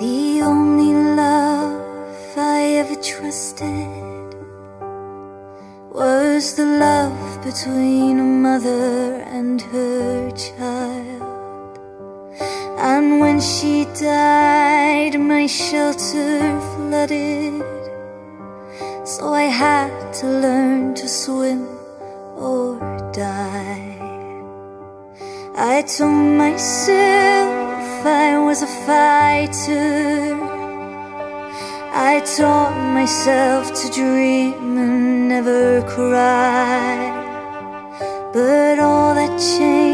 The only love I ever trusted was the love between a mother and her child. And when she died, my shelter flooded. So I had to learn to swim or die. I told myself I was a fighter. I taught myself to dream and never cry. But all that changed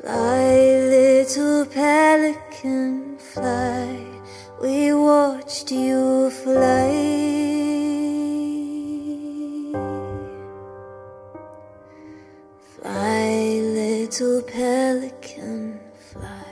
Fly, little pelican, fly. We watched you fly. Fly, little pelican, fly.